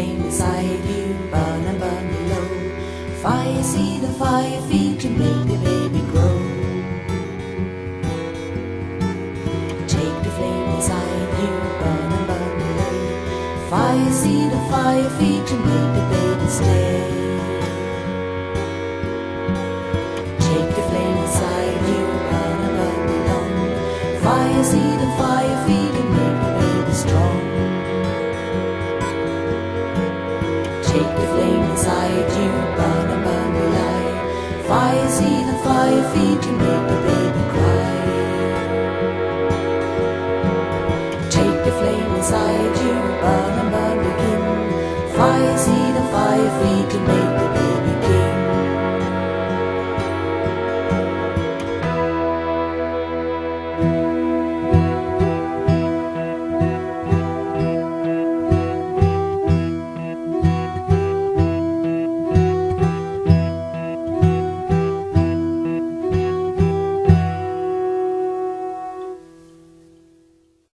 flame inside you, burn and burn below. Fire seed and fire feed to make the baby grow. Take the flame inside you, burn and burn below. Fire seed and fire feed to make the baby stay. Take the flame inside you, burn and burn below. Fire seed and fire. Inside you, burn and light. Fire make the baby cry. Take the flame inside you,